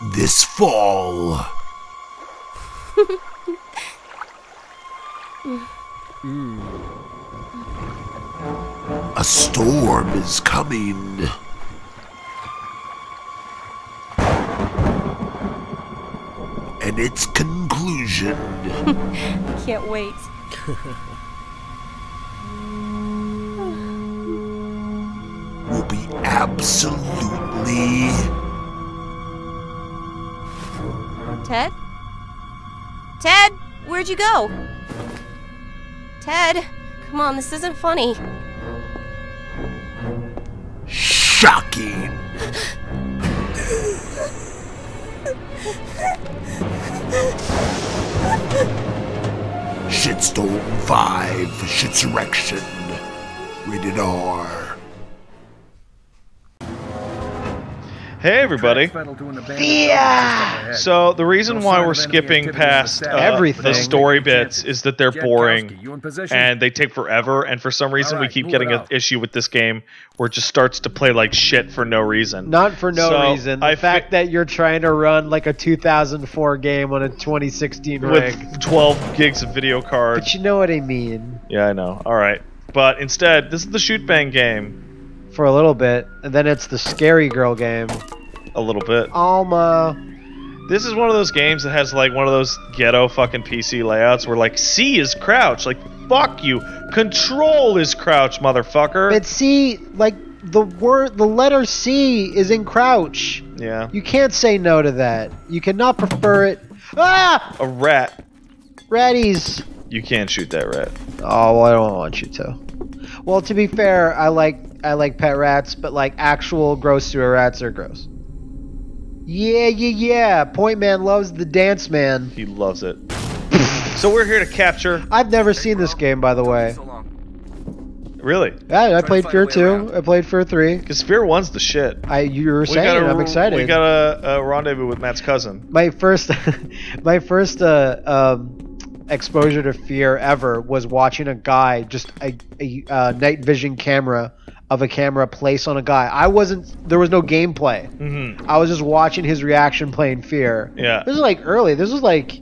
this fall. A storm is coming. And its conclusion Can't wait. will be absolutely Ted? Ted, where'd you go? Ted, come on, this isn't funny. shocking. Shitstorm 5, Shitsurrection. Rated R. Hey everybody. Yeah. So the reason why we're skipping past uh, Everything. the story bits is that they're boring and they take forever. And for some reason, we keep getting an issue with this game where it just starts to play like shit for no reason. Not for no So, reason. The I fact fi- that you're trying to run like a 2004 game on a 2016 rig. with 12 gigs of video cards. But you know what I mean. Yeah, I know. All right, but instead, this is the shoot bang game. For a little bit, and then it's the scary girl game. A little bit. Alma. This is one of those games that has like one of those ghetto fucking PC layouts where like C is crouch. Like fuck you. Control is crouch, motherfucker. But C, like the word, the letter C is in crouch. yeah. You can't say no to that. You cannot prefer it. Ah, A rat. ratties. You can't shoot that rat. Oh, well, I don't want you to. Well, to be fair, I like I like pet rats, but like actual gross sewer rats are gross. Yeah, yeah, yeah. Point Man loves the dance man. He loves it. so we're here to capture. I've never seen this game, by the way. Really? Yeah, I played Fear 2. around. I played Fear 3. Because Fear One's the shit. I you were We saying, a, I'm excited. We got a, a rendezvous with Matt's cousin. my first my first uh, um, exposure to fear ever was watching a guy just a, a uh, night vision camera of a camera place on a guy i wasn't there was no gameplay Mm-hmm. i was just watching his reaction playing fear Yeah. this is like early this was like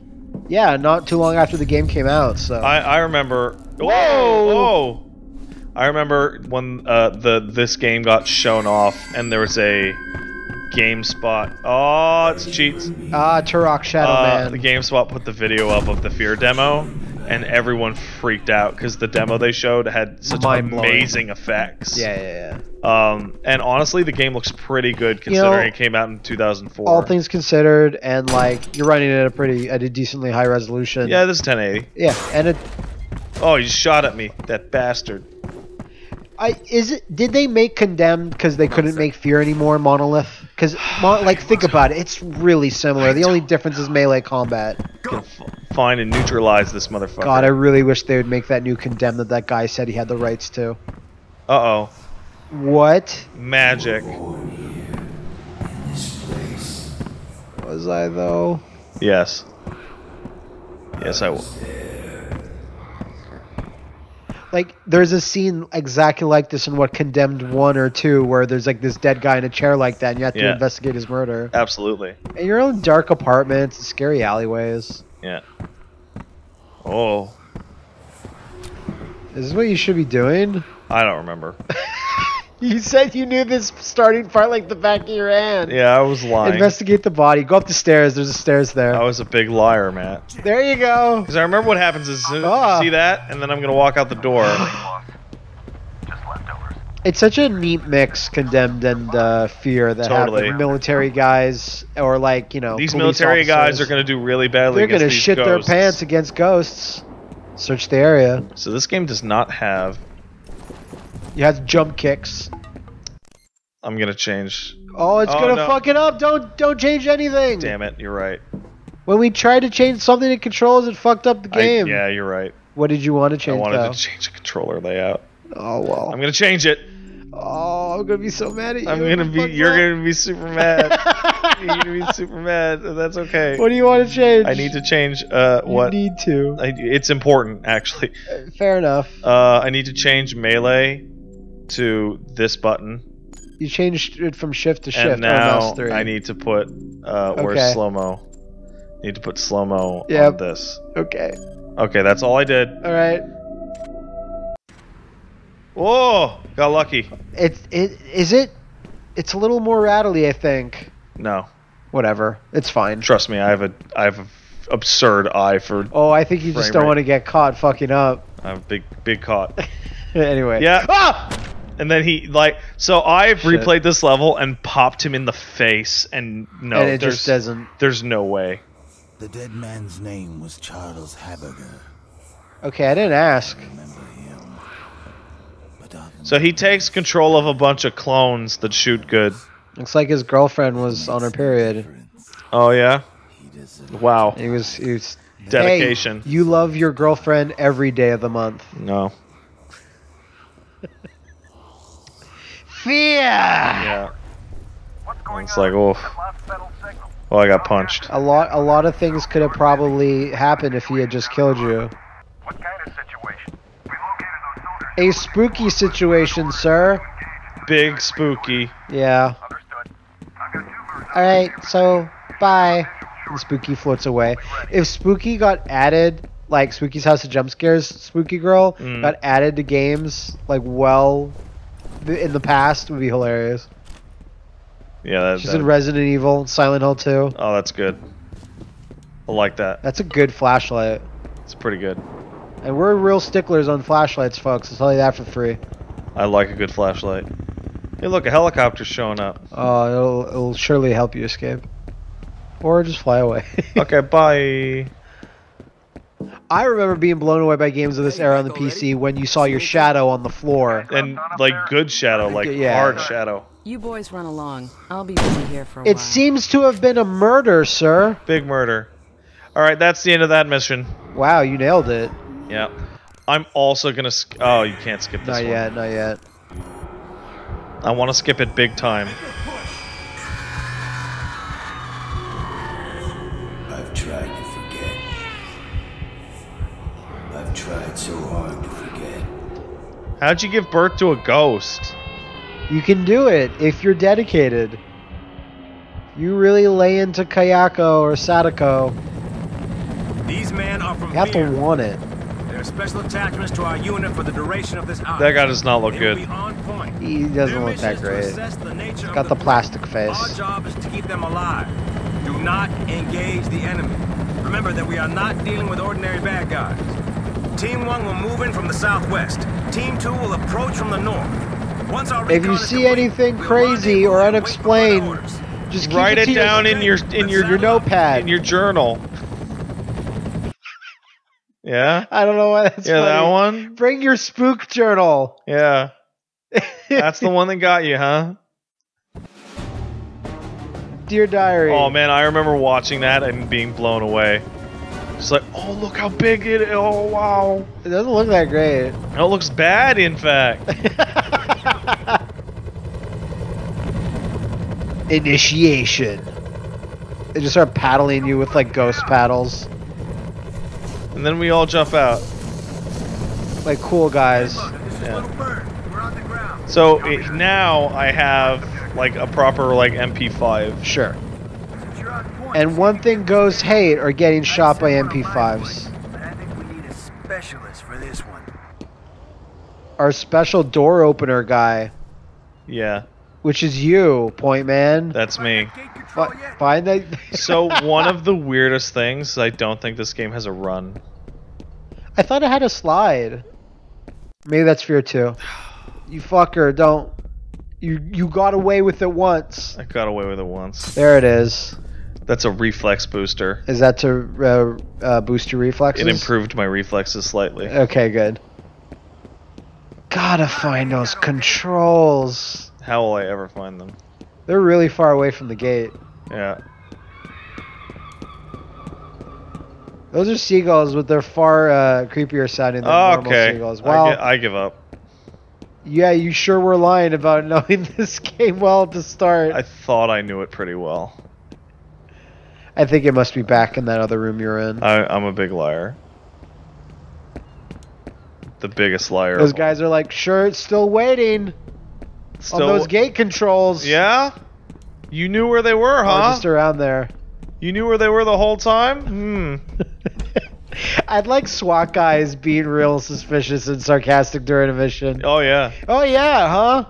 yeah not too long after the game came out so I, I remember. Whoa! Whoa! I remember when uh, the this game got shown off, and there was a GameSpot. Oh, it's cheats. ah turok shadow Uh, man the GameSpot put the video up of the Fear demo, and everyone freaked out because the demo they showed had such amazing effects. yeah yeah yeah Um, and honestly, the game looks pretty good considering it came out in 2004. all things considered and like you're running it at a pretty at a decently high resolution Yeah, this is 1080. yeah and it Oh, you shot at me, that bastard. I is it? Did they make Condemned because they couldn't make Fear anymore? Monolith? Because like think about it, it's really similar. The only difference is melee combat. Can find and neutralize this motherfucker. God, I really wish they would make that new Condemned that that guy said he had the rights to. Uh oh, What magic. was I though? Yes. Yes, I will. Like, there's a scene exactly like this in what Condemned one or two, where there's like this dead guy in a chair like that, and you have to Yeah. investigate his murder. Absolutely. And you're in dark apartments, scary alleyways. Yeah. Oh, Is this what you should be doing? I don't remember. You said you knew this starting part like the back of your hand. Yeah, I was lying. Investigate the body. Go up the stairs. There's a stairs there. I was a big liar, Matt. There you go. Because I remember what happens as is uh, Ah. see that, and then I'm gonna walk out the door. It's such a neat mix, condemned and uh, fear that have Totally. the military guys or like you know These police military guys are gonna do really badly. They're against gonna these shit their pants against ghosts. Search the area. So this game does not have. You have jump kicks. I'm gonna change. Oh, it's Oh, gonna no. fuck it up. Don't don't change anything. Damn it, you're right. When we tried to change something in controls, it fucked up the I- game. yeah, you're right. What did you want to change I wanted though? to change the controller layout. oh well. I'm gonna change it. oh, I'm gonna be so mad at you. I'm gonna be. it fucks You're up. gonna be super mad. you're gonna be super mad. That's okay. What do you want to change? I need to change. Uh, You what? need to. I, it's important actually. Fair enough. Uh, I need to change melee to this button, You changed it from shift to shift. and now three. I need to put uh, Okay. where's slow mo? Need to put slow mo on this. Okay. Okay, that's all I did. All right. Whoa, got lucky. It it is it. It's a little more rattly, I think. No, Whatever. It's fine. trust me, I have a I have a absurd eye for Oh, I think you just don't rate. want to get caught fucking up. I have a big big caught. anyway. Yeah. Ah! And then he like so I've Shit. replayed this level and popped him in the face and no and it there's just doesn't. there's no way. The dead man's name was Charles Habegger. Okay, I didn't ask. Remember him? But So he takes control of a bunch of clones that shoot good. Looks like his girlfriend was on her period. Oh yeah? Wow. He was. He was. Dedication. Hey, you love your girlfriend every day of the month. No. Fear. Yeah. It's like oof. Oh I got punched. A lot. A lot of things could have probably happened if he had just killed you. What kind of situation? We located those soldiers. A spooky situation, sir. Big spooky. Yeah. Understood. I've got two birds. All right. So bye. And Spooky floats away. If Spooky got added, like Spooky's House of Jump Scares, Spooky Girl Mm. got added to games like well th- in the past, would be hilarious. Yeah, that, She's that- in Resident Evil, Silent Hill 2. Oh that's good. I like that. That's a good flashlight. It's pretty good. And we're real sticklers on flashlights, folks. I'll tell you that for free. I like a good flashlight. Hey look, a helicopter's showing up. Uh, it'll, it'll surely help you escape. Or just fly away. Okay, bye. I remember being blown away by games of this era on the PC when you saw your shadow on the floor. And like good shadow, like Yeah. hard shadow. You boys run along. I'll be busy here for a It while. seems to have been a murder, sir. Big murder. Alright, that's the end of that mission. Wow, you nailed it. Yeah. I'm also gonna oh you can't skip this Not one. yet, not yet. I wanna skip it big time. How'd you give birth to a ghost? You can do it if you're dedicated. You really lay into Kayako or Sadako. These men are from You have to want it. They're special attachments to our unit for the duration of this hour. That guy does not look They good. will be on point. He doesn't Their look mission that is to great. assess the nature of Got the threat. plastic Our face. job is to keep them alive. Do not engage the enemy. Remember that we are not dealing with ordinary bad guys. Team 1 will move in from the southwest. Team 2 will approach from the north. Once our If you see anything we'll crazy rendezvous or and wait for further unexplained. Just keep Write it it down in your in your your notepad. in your journal. Yeah? I don't know why that's Yeah, that one? Bring your spook journal. Yeah. That's the one that got you, huh? Dear diary. Oh man, I remember watching that and being blown away. It's like, oh look how big it is. Oh wow. It doesn't look that great. It looks bad in fact. Initiation. They just start paddling you with like ghost paddles. And then we all jump out. Like cool guys. This is Yeah. Little Bird. We're on the ground. So it, now I have like a proper like MP5. Sure. Since you're on point, And one thing ghosts hate are getting shot by MP5s. But I think we need a specialist for this one. Our special door opener guy, Yeah, which is you, point man. that's me. Gate control Fi- yet? Find that. So one of the weirdest things I don't think this game has a run. I thought it had a slide. Maybe that's fear too. You fucker, don't. You you got away with it once. I got away with it once. There it is. That's a reflex booster. Is that to uh, uh, boost your reflexes? It improved my reflexes slightly. Okay, good. Gotta find those controls. How will I ever find them? They're really far away from the gate. Yeah. Those are seagulls, but they're far uh, creepier sounding than normal okay. seagulls. I, Well, gi- I give up. yeah, you sure were lying about knowing this game well at the start. I thought I knew it pretty well. I think it must be back in that other room you're in. I, I'm a big liar. The biggest liar. Those guys are like, sure, it's still waiting. Still, on those gate controls. Yeah? You knew where they were, Or huh? just around there. You knew where they were the whole time? Hmm. I'd like SWAT guys being real suspicious and sarcastic during a mission. Oh, yeah. Oh yeah, huh?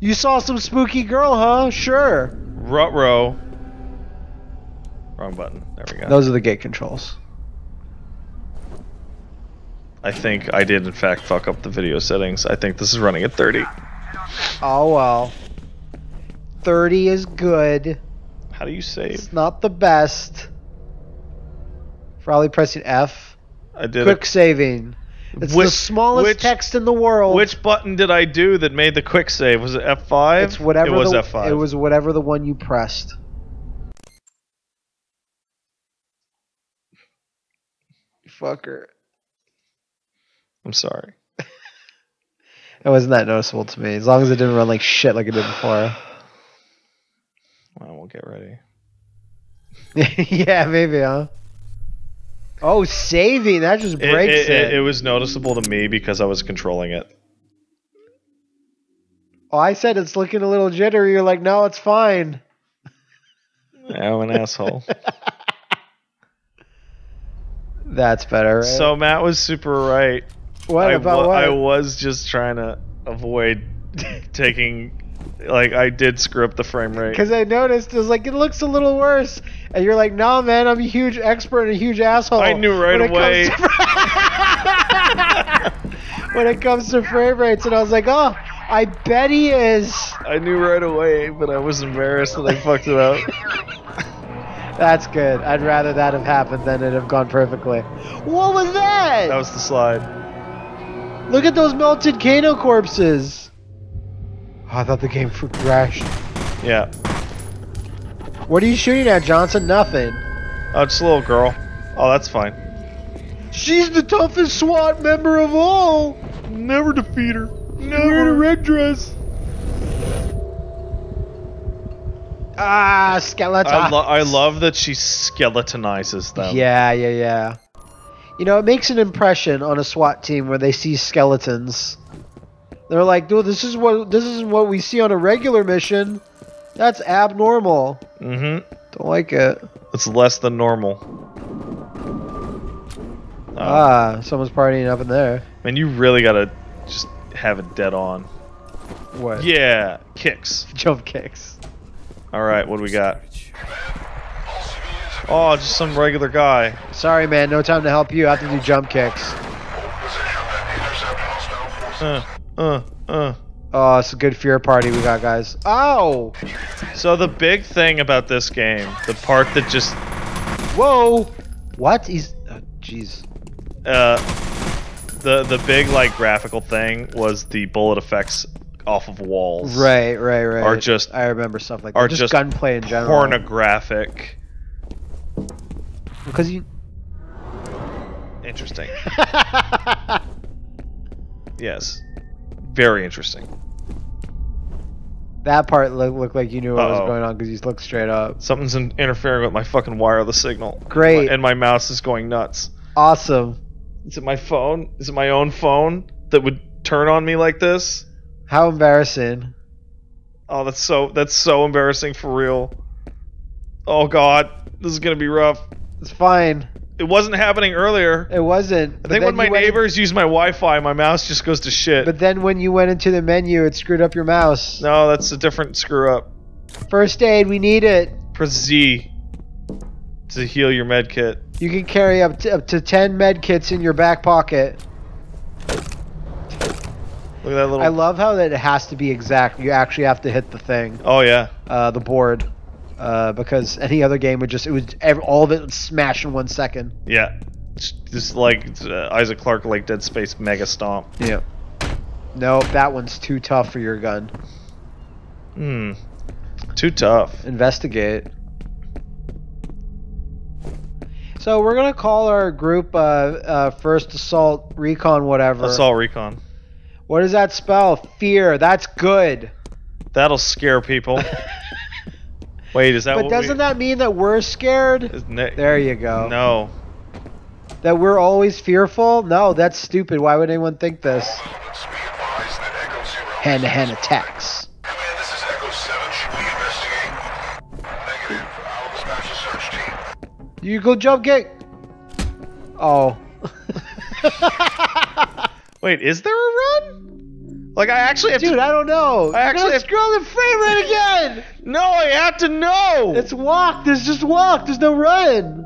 You saw some spooky girl, huh? Sure. Rut-row. Wrong button. There we go. Those are the gate controls. I think I did, in fact, fuck up the video settings. I think this is running at 30. Oh well. 30 is good. How do you save? It's not the best. Probably pressing F. I did Quick it. saving. It's the Which- smallest which- text in the world. Which button did I do that made the quick save? Was it F5? It's whatever It was the, F5. It was whatever the one you pressed. Fucker. I'm sorry. It wasn't that noticeable to me. As long as it didn't run like shit like it did before. I won't get ready. yeah, maybe, huh? Oh, saving. That just It, breaks it, it. it, it was noticeable to me because I was controlling it. oh, I said it's looking a little jittery. You're like, no, it's fine. I'm an asshole. That's better, right? So Matt was super right. what I, about what? I was just trying to avoid taking. Like I did screw up the frame rate. Because I noticed it was like it looks a little worse, and you're like, "No, man, I'm a huge expert and a huge asshole." I knew right when it away. comes to- when it comes to frame rates, and I was like, "Oh, I bet he is." I knew right away, but I was embarrassed that I fucked it up. That's good. I'd rather that have happened than it have gone perfectly. What was that? That was the slide. Look at those melted Kano corpses. Oh, I thought the game crashed. Yeah. What are you shooting at, Johnson? Nothing. Oh, it's a little girl. Oh, that's fine. She's the toughest SWAT member of all. Never defeat her. Wearing a red dress. Ah, skeleton. I, lo- I love that she skeletonizes them. Yeah, yeah, yeah. You know, it makes an impression on a SWAT team where they see skeletons. They're like, "Dude, this is what this is what we see on a regular mission. That's abnormal. Mm-hmm. Don't like it." It's less than normal. Oh, Ah, someone's partying up in there. man, you really gotta just have it dead on. What? Yeah, kicks. Jump kicks. All right, what do we got? Oh, just some regular guy. Sorry, man. No time to help you. I have to do jump kicks. Uh, uh, uh. Oh, it's a good fear party we got, guys. Oh! So the big thing about this game, the part that just Whoa! What is... He's. Oh, jeez. uh, the the big like graphical thing was the bullet effects off of walls. Right, right, right. Are just- I remember stuff like are that. Just, just gunplay in general. Pornographic. Because you. Interesting. Yes. Very interesting. that part look, looked like you knew what was Uh-oh. going on because you looked straight up. Something's in- interfering with my fucking wireless signal. Great. And my mouse is going nuts. Awesome. Is it my phone? Is it my own phone that would turn on me like this? How embarrassing. Oh, that's so that's so embarrassing for real. Oh god, this is gonna be rough. It's fine. It wasn't happening earlier. It wasn't. I think when my neighbors use my Wi-Fi, my mouse just goes to shit. But then when you went into the menu, it screwed up your mouse. no, that's a different screw up. First aid, we need it. Press Z to heal your med kit. You can carry up to, up to 10 med kits in your back pocket. Look at that little. I love how that it has to be exact. You actually have to hit the thing, oh yeah. uh, the board, uh, because any other game would just it would ev- all of it would smash in one second. Yeah. It's Just like uh, Isaac Clarke, like Dead Space Mega Stomp. Yeah. No, that one's too tough for your gun. Hmm. Too tough. Investigate. So we're gonna call our group uh, uh, First Assault Recon whatever. Assault Recon. What does that spell? Fear. That's good. That'll scare people. Wait, is that But doesn't we, that mean that we're scared? There you go. No. That we're always fearful? No, that's stupid. Why would anyone think this? hand-to-hand attacks. Command, this is Echo 7. Should we investigate? Negative. I'll dispatch a search team. You go jump kick. Oh. Wait, is there a run? Like I actually have Dude, to. I don't know. I actually have- scroll the frame rate again. No, I have to know. It's walk. There's just walk. There's no run.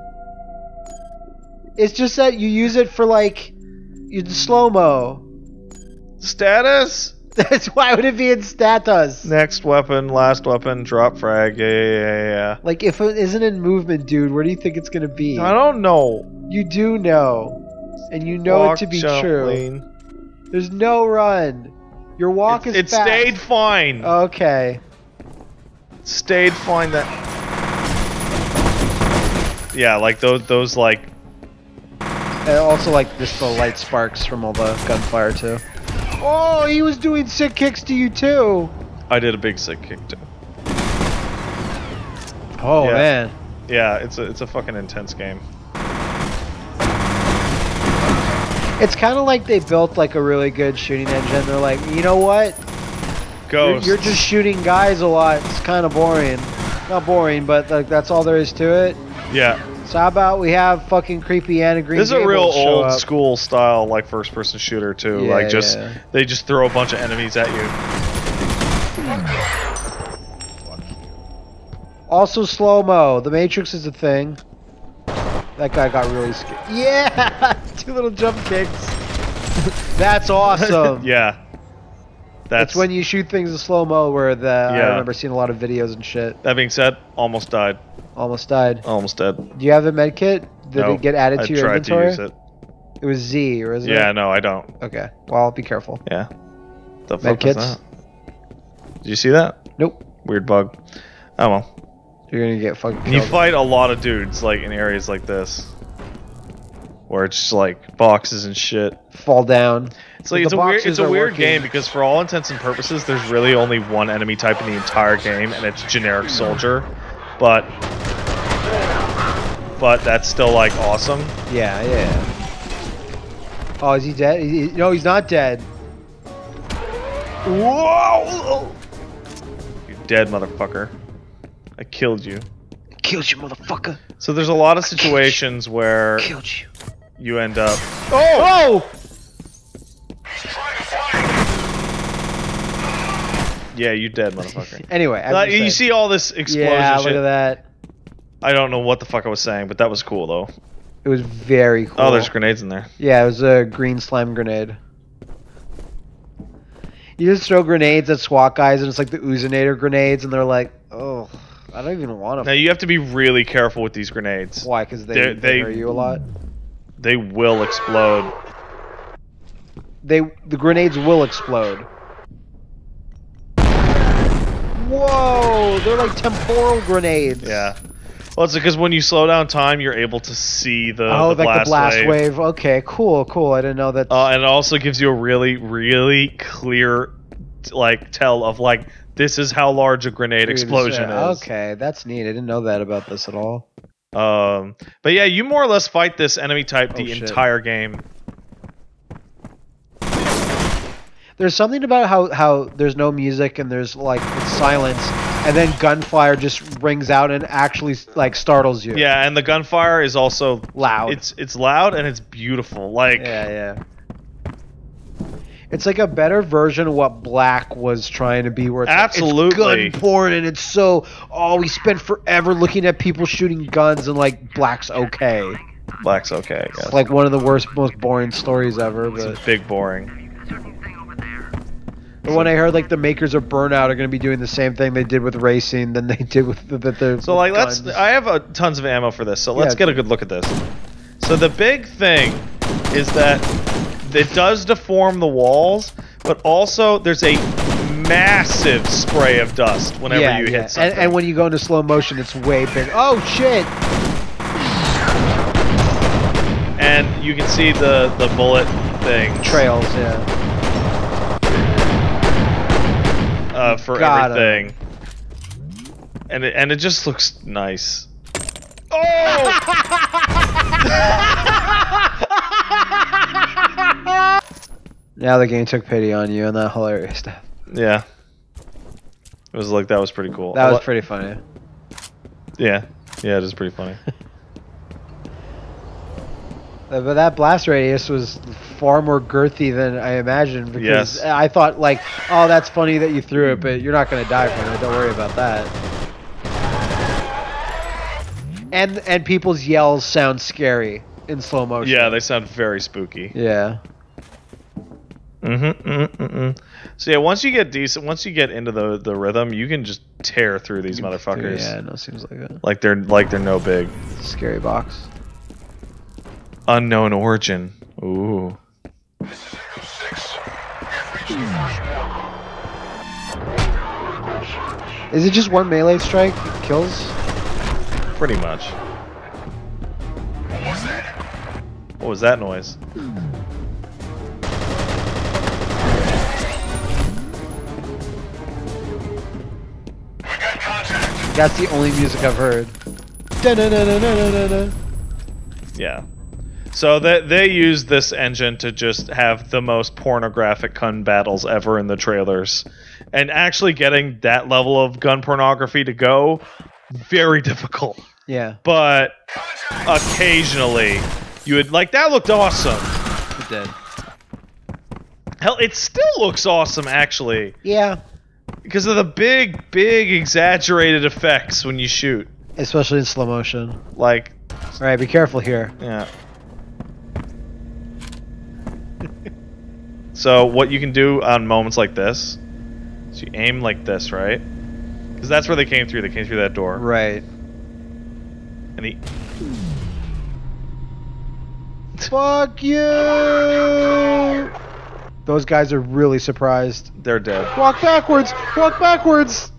It's just that you use it for like you slow mo. status. That's why would it be in status? Next weapon, last weapon, drop frag. Yeah, yeah, yeah, yeah. Like if it isn't in movement, dude, where do you think it's gonna be? I don't know. You do know, and you know Walk, it to be jump, true. lean. There's no run. Your walk It, is it fast. stayed fine. Okay. stayed fine. That. Yeah, like those, those like. And also like just the light sparks from all the gunfire too. Oh, he was doing sick kicks to you too. I did a big sick kick too. Oh Yeah. man. Yeah, it's a, it's a fucking intense game. It's kind of like they built like a really good shooting engine. They're like, you know what? You're, you're just shooting guys a lot. It's kind of boring. Not boring, but like that's all there is to it. Yeah, So how about we have fucking creepy Anna Green? this is a real old up. school style like first person shooter too. Yeah, like just yeah. they just throw a bunch of enemies at you. Also slow mo. The Matrix is a thing. That guy got really scared. Yeah, two little jump kicks. That's awesome. yeah, That's that's when you shoot things in slow mo. Where the I remember seeing a lot of videos and shit. That being said, almost died. Almost died. Almost dead. Do you have a med kit? Did no, it get added I to your tried inventory? to use it. It was Z, or is it? Yeah, no, I don't. Okay. Well, be careful. Yeah. The Med fuck kits? that? Did you see that? Nope. Weird bug. Oh well. You're gonna get fucking You fight a lot of dudes like in areas like this, where it's just like boxes and shit. Fall down. It's like it's a weird it's a weird working. game because for all intents and purposes, there's really only one enemy type in the entire game, and it's generic soldier. But but that's still like awesome. Yeah, yeah. Oh, is he dead? He- he- no, he's not dead. Whoa! You're dead, motherfucker. I killed you. I Killed you, motherfucker. So there's a lot of situations where Killed you. you end up. Oh! oh! Yeah, you dead, motherfucker. Anyway, as Like, you said- see all this explosion Yeah, shit. look at that. I don't know what the fuck I was saying, but that was cool though. It was very cool. Oh, there's grenades in there. Yeah, it was a green slime grenade. You just throw grenades at SWAT guys, and it's like the Oozinator grenades, and they're like, oh, I don't even want them. Now you have to be really careful with these grenades. Why? Because they, they they- hurt you a lot. They will explode. They the grenades will explode. Whoa! They're like temporal grenades. Yeah. Well, it's because when you slow down time, you're able to see the, Oh, the like blast, the blast wave. wave. Okay, cool, cool. I didn't know that. Uh, and it also gives you a really, really clear, like, tell of like this is how large a grenade explosion is. Okay, that's neat. I didn't know that about this at all. Um, but yeah, you more or less fight this enemy type the Oh, shit. entire game. There's something about how how there's no music and there's like it's silence, and then gunfire just rings out and actually like startles you. Yeah, and the gunfire is also Loud. It's it's loud and it's beautiful. Like Yeah, yeah. It's like a better version of what Black was trying to be, where it's like, Absolutely. it's gun porn and it's so oh we spent forever looking at people shooting guns and like Black's okay. Black's okay. I guess. It's like one of the worst, most boring stories ever. But, It's big boring. but when I heard like the makers of Burnout are going to be doing the same thing they did with racing, than they did with the, the, the So like let's. I have a, tons of ammo for this. So let's Yeah. get a good look at this. So the big thing is that it does deform the walls, but also there's a massive spray of dust whenever yeah, you yeah. hit something. And, and when you go into slow motion, it's way big. Oh shit! And you can see the the bullet thing Trails, yeah. uh, for Got everything. And it, and it just looks nice. Oh! Now the game took pity on you and that hilarious stuff. Yeah. It was like that was pretty cool. That was pretty funny. Yeah. Yeah, it is pretty funny. Uh, But that blast radius was far more girthy than I imagined because Yes. I thought like, oh, that's funny that you threw it, but you're not gonna die from it. Don't worry about that. And and people's yells sound scary in slow motion. yeah, they sound very spooky. Yeah. Mm-hmm, mm-hmm, mm-hmm. So yeah, once you get decent, once you get into the the rhythm, you can just tear through these motherfuckers. Yeah, no, seems like a Like they're like they're no big. scary box. Unknown origin. Ooh. This is Echo 6. We have reached the first wall. Is it just one melee strike that kills? Pretty much. What was that? What was that noise? That's the only music I've heard. Yeah. So they they use this engine to just have the most pornographic gun battles ever in the trailers, and actually getting that level of gun pornography to go, very difficult. Yeah, But occasionally, you would like that looked awesome. it did. Hell, it still looks awesome actually Yeah, because of the big, big exaggerated effects when you shoot. especially in slow motion. Like, All right, be careful here. yeah. so what you can do on moments like this, is you aim like this, right? Because that's where they came through. They came through that door, Right. and he. Fuck you! Those guys are really surprised. They're dead. Walk backwards! Walk backwards!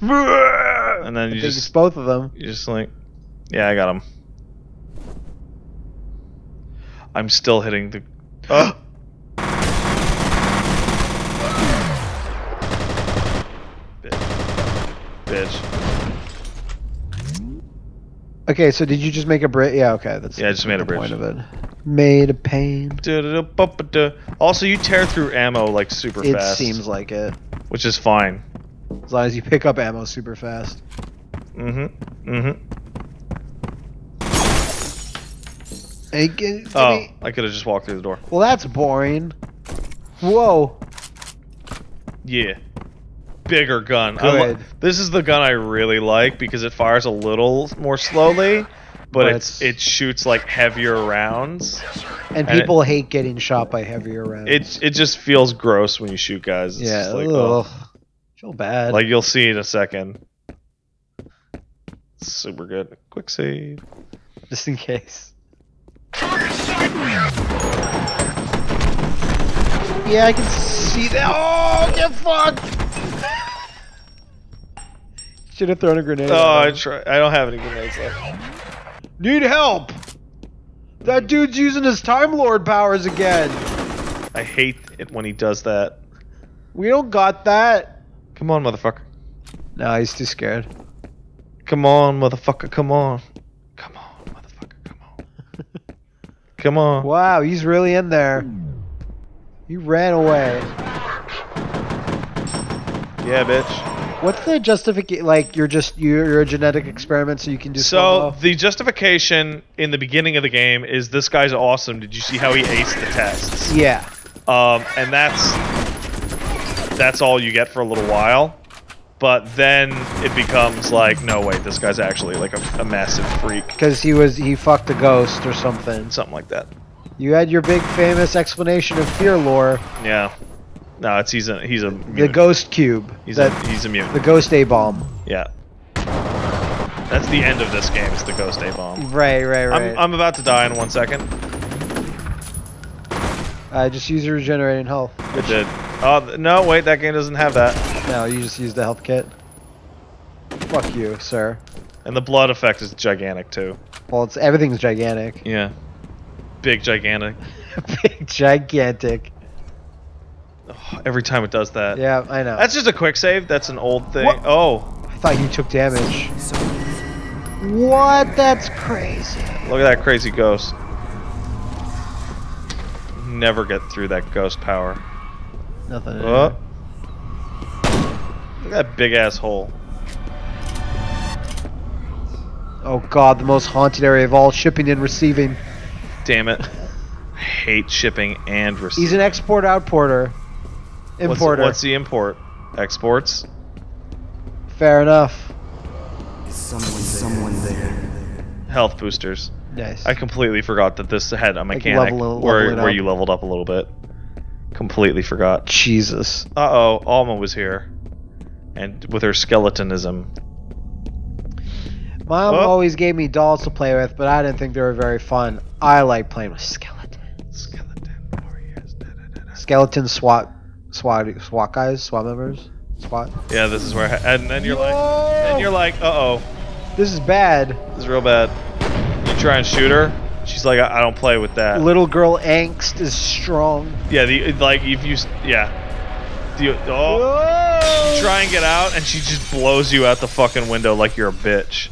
And then you I think it's just both of them. You just like, yeah, I got him. I'm still hitting the. Oh. Bitch. Bitch. Okay, so did you just make a bridge? Yeah, okay, that's Yeah, I just made a the point of it. Made a pain. Also, you tear through ammo like super It fast, seems like it. which is fine. As long as you pick up ammo super fast. Mm-hmm. Mm-hmm. Hey, Oh, me- I could have just walked through the door. Well, that's boring. Whoa. Yeah. Bigger gun. Good. this is the gun I really like because it fires a little more slowly, but, it's, it shoots like heavier rounds. And And it- people hate getting shot by heavier rounds. It it just feels gross when you shoot guys. It's yeah, like, ugh. oh. feel bad. like you'll see in a second. Super good. Quick save. just in case. Yeah, I can see that. Oh, get fucked! Should have thrown a grenade. Oh, I try. I don't have any grenades left. Need help! That dude's using his Time Lord powers again. I hate it when he does that. We don't got that. Come on, motherfucker. No, he's too scared. Come on, motherfucker. Come on. Come on, motherfucker. Come on. Come on. Wow, he's really in there. He ran away. Yeah, bitch. What's the justification? Like, you're just you're, a genetic experiment, so you can do So the justification in the beginning of the game is this guy's awesome. Did you see how he aced the tests? Yeah. Um, and that's that's all you get for a little while. But then it becomes like, no wait, this guy's actually like a, a massive freak, Because he was he fucked a ghost or something. something like that. You had your big famous explanation of fear lore, Yeah. No, it's he's a he's a the ghost cube, He's that, a he's a mutant. the ghost A bomb. Yeah. That's the end of this game. It's the Ghost A bomb. Right, right, right. I'm I'm about to die in one second. uh, just use your regenerating health. It did. Oh no! Wait, that game doesn't have that. No, you just use the health kit. Fuck you, sir. And the blood effect is gigantic too. Well, it's everything's gigantic. Yeah. Big gigantic. big gigantic. Every time it does that. Yeah, I know. That's just a quick save. That's an old thing. What? Oh, I thought you took damage. What? That's crazy. look at that crazy ghost. Never get through that ghost power. Nothing. Oh. Look at that big ass hole. Oh god, the most haunted area of all, shipping and receiving. Damn it. I hate shipping and receiving. He's an export outporter. What's, Importer. what's the import? Exports? Fair enough. Someone, someone there. Health boosters. Nice. I completely forgot that this had a Like mechanic level- where, level where up. you leveled up a little bit. Completely forgot. Jesus. Uh oh, Alma was here. And with her skeletonism. Mom Oh. always gave me dolls to play with, but I didn't think they were very fun. I like playing with skeletons. Skeleton warriors. da, da, da, da. Skeleton SWAT, SWAT, SWAT guys, SWAT members, SWAT. Yeah, this is where. I, and then you're like, and you're like, uh oh, This is bad. this is real bad. You try and shoot her. She's like, I, I don't play with that. Little girl angst is strong. Yeah, the like if you yeah. The, oh, Whoa! try and get out, and she just blows you out the fucking window like you're a bitch.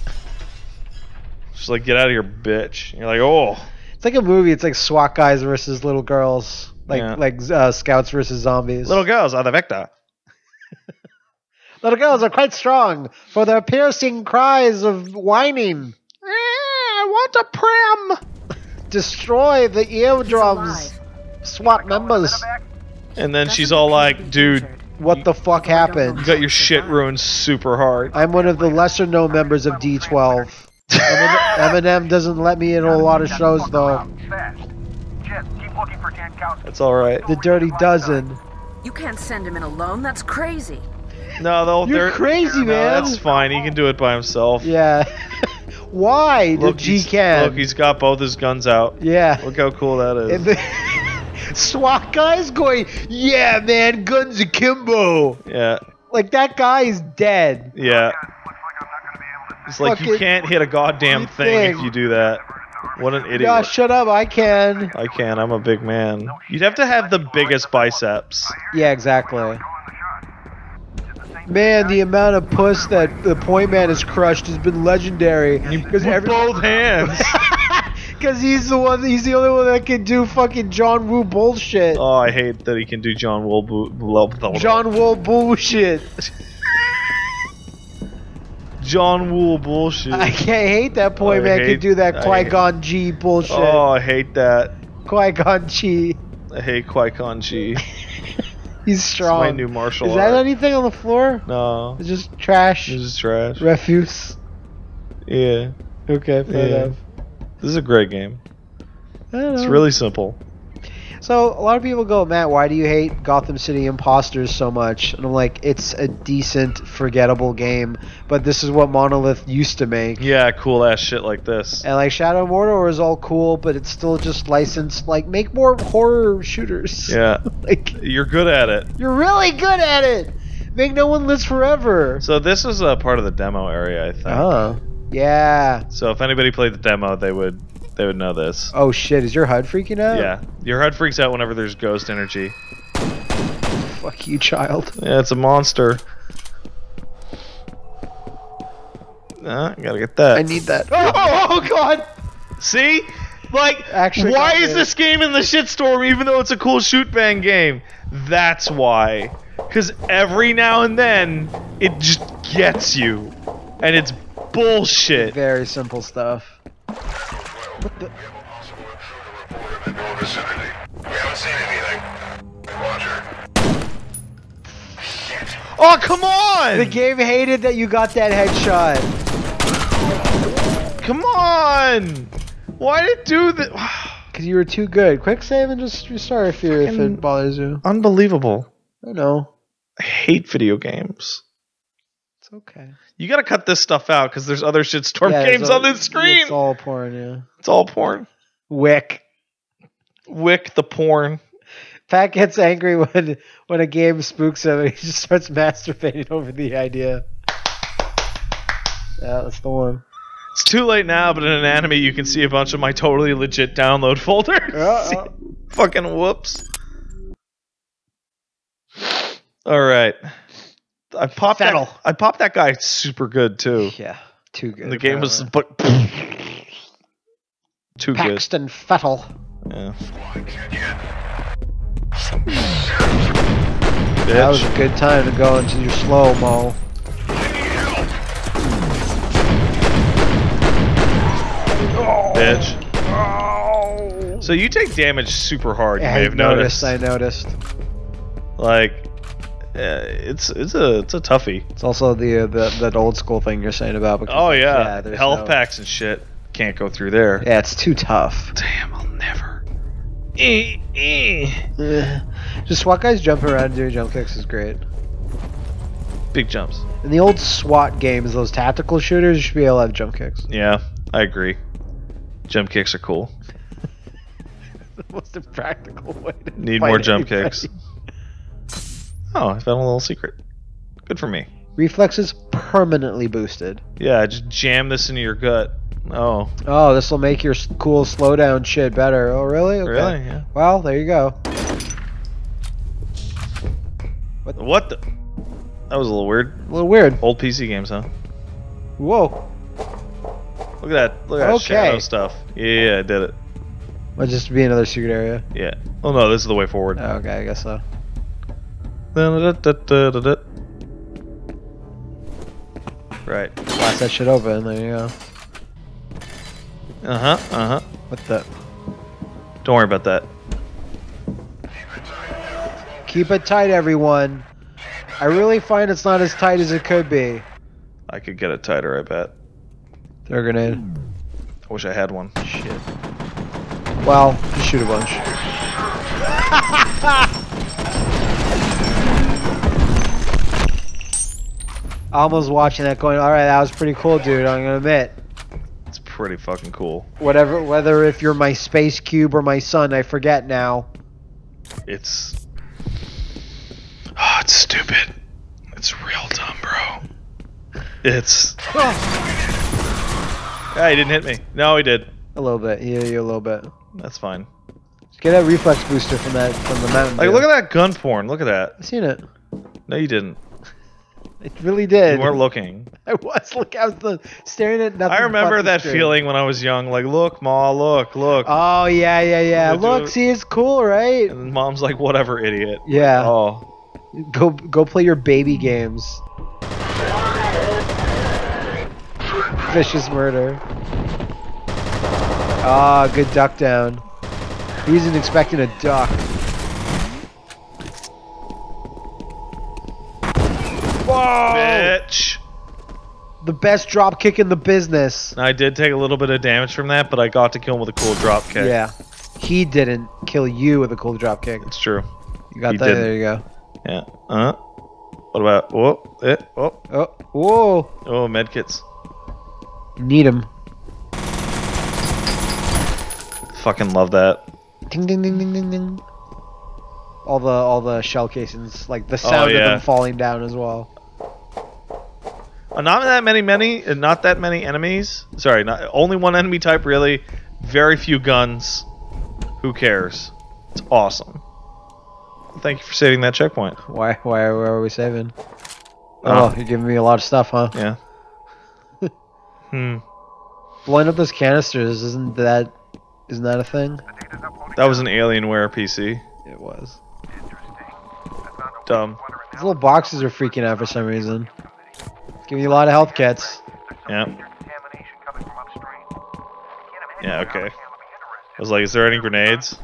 She's like, get out of here, bitch. And you're like, oh, It's like a movie. It's like SWAT guys versus little girls, like Yeah. like uh, scouts versus zombies. little girls are the vector. little girls are quite strong for their piercing cries of whining. I want a pram. Destroy the eardrums, SWAT members. And then she's all like, dude, What the fuck happened? you got your shit ruined super hard. I'm one of the lesser known members of D12. Eminem, Eminem doesn't let me in a lot of shows though. That's all right. The Dirty Dozen. You can't send him in alone. That's crazy. No, they'll, You're they're crazy, no, man. That's fine. He can do it by himself. Yeah. Why? The Look, G can. look, he's got both his guns out. yeah. Look how cool that is. The SWAT guy's going, yeah, man, guns akimbo. yeah, Like that guy is dead. yeah. It's like you can't hit a goddamn you thing if you do that. What an idiot. Yeah, shut up. I can. I can. I'm a big man. You'd have to have the biggest biceps. Yeah, exactly. Man, the amount of puss that the point man has crushed has been legendary. Because With both hands. Because he's the one. He's the only one that can do fucking John Woo bullshit. oh, I hate that he can do John Bo- John Woo bullshit. John Wool bullshit. I can't hate that point I man hate- can do that Qui Gon G bullshit. oh, I hate that. Qui Gon Chi. I hate Qui Gon Chi. He's It's strong. my new martial Is that art. anything on the floor? No, It's just trash. It's just trash. Refuse. Yeah, Okay, fair Yeah. enough. this is a great game. It's really simple. So a lot of people go, Matt, why do you hate Gotham City Imposters so much? And I'm like, it's a decent, forgettable game, but this is what Monolith used to make. Yeah, cool ass shit like this. And like Shadow of Mordor is all cool, but it's still just licensed. Like, make more horror shooters. Yeah, like, you're good at it. you're really good at it. Make no one lives forever. So this is a part of the demo area, I think. Oh, yeah. So if anybody played the demo, they would they would know this. Oh shit, is your HUD freaking out? Yeah, your HUD freaks out whenever there's ghost energy. Fuck you, child. Yeah, it's a monster. Uh, gotta get that. I need that. Oh, oh, oh god. See? Like, Actually why is me. this game in the shitstorm even though it's a cool shoot bang game? That's why. Because every now and then, it just gets you. And it's bullshit. Very simple stuff. In your vicinity. We haven't seen anything. Roger. Oh, come on! The game hated that you got that headshot. Come on! Why did it do that? Because you were too good. Quick save and just restart if, you if it bothers you. Unbelievable. I know. I hate video games. It's okay. You gotta cut this stuff out because there's other shitstorm Yeah, games all- on this screen. It's all porn, yeah. It's all porn. Wick. Wick the porn. Pat gets angry when when a game spooks him and he just starts masturbating over the idea. Yeah, that's the one. It's too late now, but in an anime you can see a bunch of my totally legit download folders. Uh-oh. Fucking whoops. All right. I popped Fettle. that. I popped that guy super good too. Yeah, too good. And the game was but too good. Paxton Fettle. Yeah. Squad, can you? That was a good time to go into your slow mo. Bitch. So you take damage super hard. You Yeah, may I have noticed. noticed. I noticed. Like, uh, it's it's a it's a toughie. It's also the, uh, the that old school thing you're saying about. Because, Oh yeah, there's health no- packs and shit can't go through there. Yeah, it's too tough. Damn, I'll never. Eh, eh. Just SWAT guys jumping around and doing jump kicks is great. Big jumps. In the old SWAT games, those tactical shooters, you should be able to have jump kicks. Yeah, I agree. Jump kicks are cool. the most impractical way to Need more jump anybody. kicks. Oh, I found a little secret. Good for me. Reflexes permanently boosted. Yeah, just jam this into your gut. Oh, Oh, this will make your cool slowdown shit better. Oh, really? Okay. really? Yeah. Well, there you go. What the? That was a little weird. A little weird. Old PC games, huh? Whoa. Look at that. Look at that Okay. shadow stuff. Yeah, I did it. Might just be another secret area. Yeah. Oh no, this is the way forward. Okay, I guess so. Right. Blast that shit open. There you go. Uh huh. Uh huh. What the? Don't worry about that. Keep it tight, everyone. I really find it's not as tight as it could be. I could get it tighter. I bet. Throw a grenade. I wish I had one. Shit. Well, just shoot a bunch. I was watching that going, alright, that was pretty cool, dude, I'm gonna admit. It's pretty fucking cool. Whatever, whether if you're my space cube or my son, I forget now. It's. Oh, it's stupid. It's real dumb, bro. It's. Yeah, he didn't hit me. No, he did. A little bit, yeah, yeah, a little bit. That's fine. Get that reflex booster from that, from the mountain. Like, look at that gun porn. Look at that. I seen it. No, you didn't. It really did. You weren't looking. I was. Look, I was the, staring at nothing. I remember that screen. feeling when I was young. Like, look, ma, look, look. Oh yeah, yeah, yeah. Look, it. see, it's cool, right? and mom's like, whatever, idiot. Yeah. Oh, Go, go play your baby games. Vicious murder. Ah, good duck down. He isn't expecting a duck. Whoa! bitch. The best drop kick in the business. I did take a little bit of damage from that, but I got to kill him with a cool drop kick. Yeah. He didn't kill you with a cool drop kick. It's true. You got He that? didn't. There you go. Yeah. Uh huh. What about? Whoa. Eh, oh. Oh, whoa! Oh, medkits. Need him. Fucking love that. Ding ding ding ding ding ding. All the all the shell casings, like the sound of Oh, yeah. them falling down as well. Uh, not that many, many, uh, not that many enemies. Sorry, not only one enemy type. Really, very few guns. Who cares? It's awesome. Thank you for saving that checkpoint. Why why why are we saving? Oh. Oh, you're giving me a lot of stuff, huh? Yeah. hmm. Blowing up those canisters isn't that isn't that a thing? That was an Alienware PC. It was. Dumb. These little boxes are freaking out for some reason. Giving you a lot of health kits. Yeah. Yeah. Okay. I was like, is there any grenades?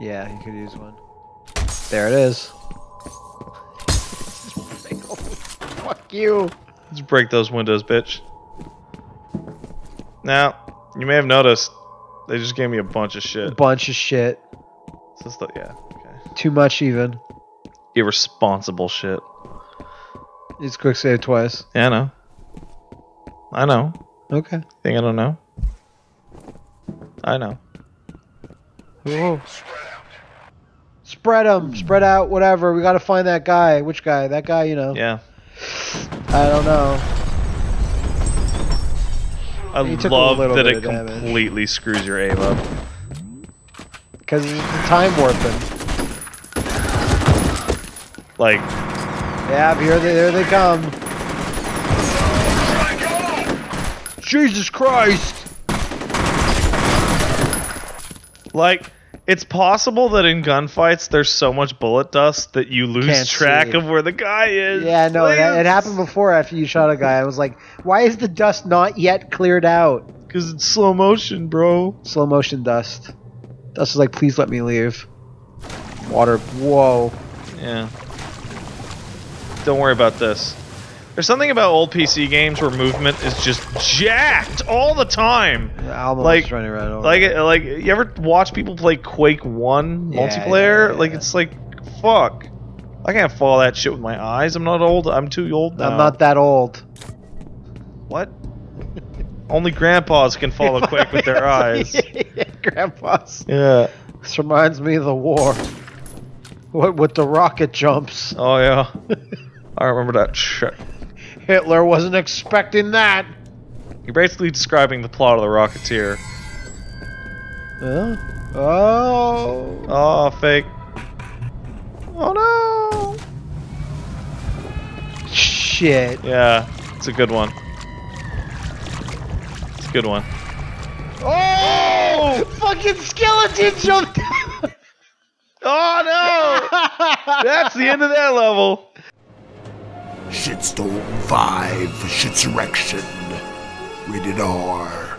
Yeah, you could use one. There it is. Fuck you. Let's break those windows, bitch. Now, you may have noticed they just gave me a bunch of shit. A bunch of shit. So the- yeah. Okay. Too much even. Irresponsible shit. It's quick save twice. Yeah, I know. I know. Okay. Think I don't know? I know. Whoa. Spread them. Spread out. Whatever. We gotta find that guy. Which guy? That guy. You know. Yeah. I don't know. I He took a love that it damage. completely screws your aim up. Because it's time warping. Like, Yeah, here they there they come. Jesus Christ! like It's possible that in gunfights there's so much bullet dust that you lose Can't track see. of where the guy is. Yeah, no, it, it happened before after you shot a guy. I was like, why is the dust not yet cleared out? Because it's slow motion, bro. Slow motion dust. Dust is like, please let me leave. Water. Whoa. Yeah. Don't worry about this. There's something about old PC games where movement is just jacked all the time. Like- running right over. Like, like you ever watch people play Quake One Yeah, multiplayer? yeah, like, it's like, fuck. I can't follow that shit with my eyes. I'm not old. I'm too old now. I'm not that old. What? Only grandpas can follow Quake with their eyes. Grandpa's. Yeah. This reminds me of the war. What with the rocket jumps? Oh yeah. I remember that shit. Hitler wasn't expecting that. You're basically describing the plot of the Rocketeer. Huh? Oh. Oh, fake. Oh no. Shit. Yeah, it's a good one. It's a good one. Oh! Fucking skeleton jumped. Oh no! That's the end of that level. Shitstorm 5 Shitsurrection. Rated R.